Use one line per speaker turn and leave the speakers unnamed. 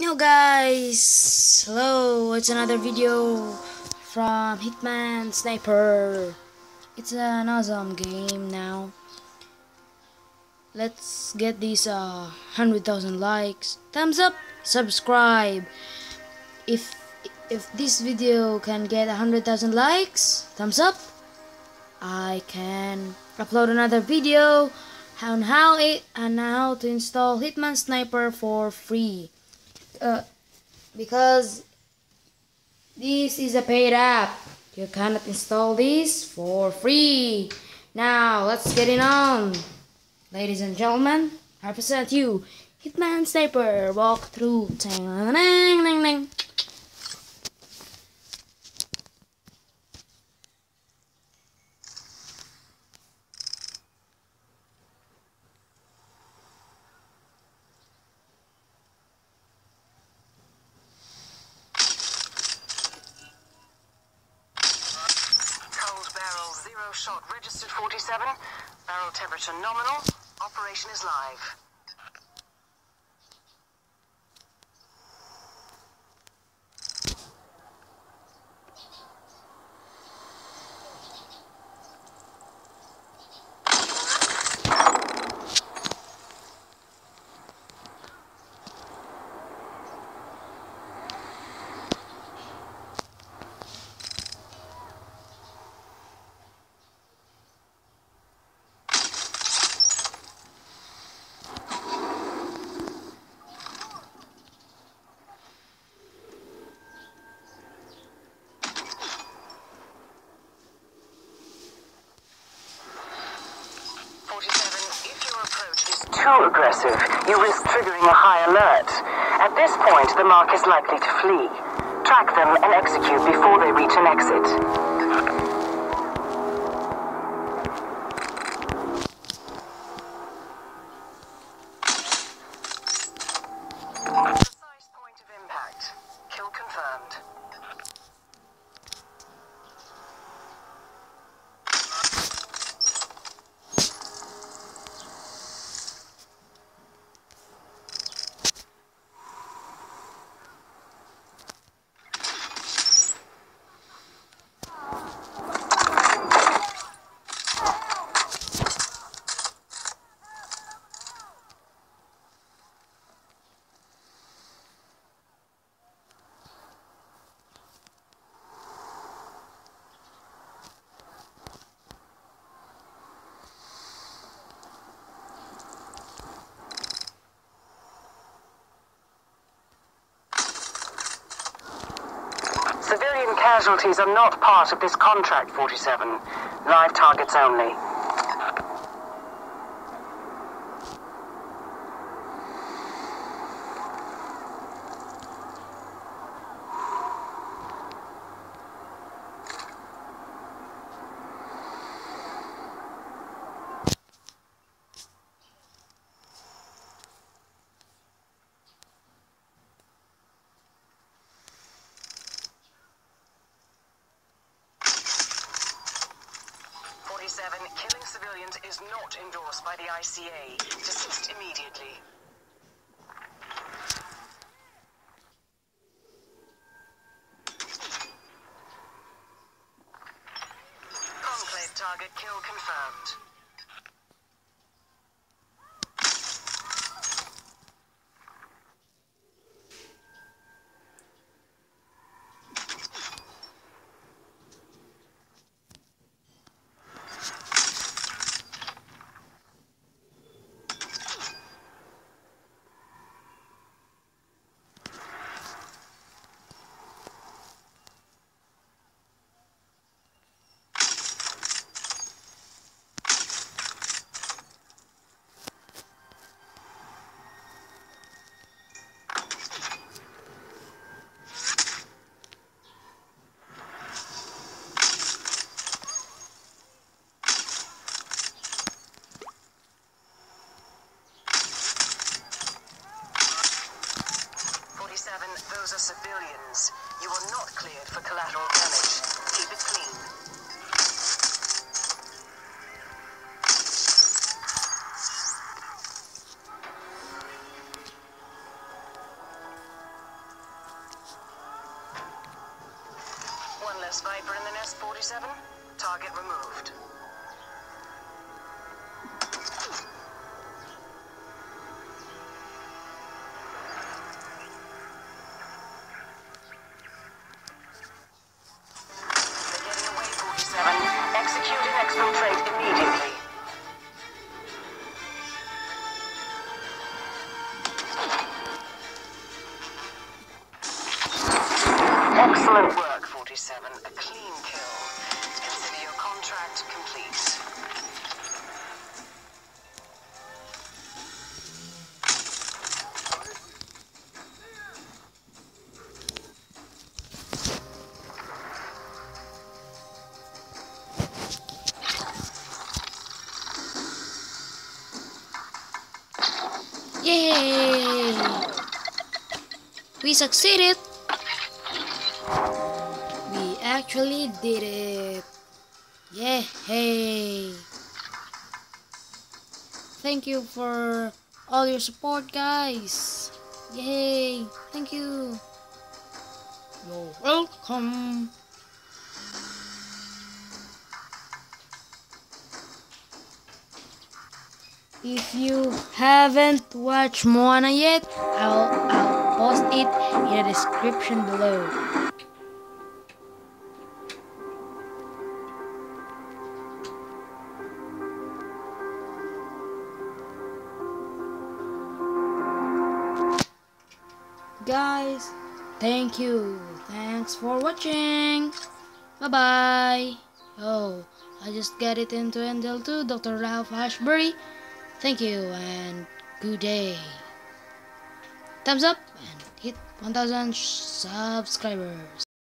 Yo guys, hello, it's another video from Hitman Sniper. It's an awesome game now. Let's get these uh, 100,000 likes, thumbs up, subscribe. If if this video can get 100,000 likes, thumbs up, I can upload another video on how it and how to install Hitman Sniper for free uh, because this is a paid app. You cannot install this for free. Now, let's get it on. Ladies and gentlemen, I present you Hitman Sniper walkthrough. Ding, ding, ding, ding.
Cold barrel, zero shot, registered 47. Barrel temperature nominal. Operation is live. Too aggressive, you risk triggering a high alert. At this point, the mark is likely to flee. Track them and execute before they reach an exit. Casualties are not part of this contract, 47. Live targets only. Killing civilians is not endorsed by the ICA. Desist immediately. Conclave target kill confirmed. are not cleared for collateral damage. Keep it clean. One less Viper in the nest, 47. Target removed. Excellent work, 47. A clean kill. Consider your contract complete.
Yay! We succeeded! Actually did it! Yay! Thank you for all your support, guys! Yay! Thank you! You're welcome! If you haven't watched Moana yet, I'll, I'll post it in the description below. Guys, thank you. Thanks for watching. Bye bye. Oh, I just get it into Endel 2, Dr. Ralph Ashbury. Thank you and good day. Thumbs up and hit 1000 subscribers.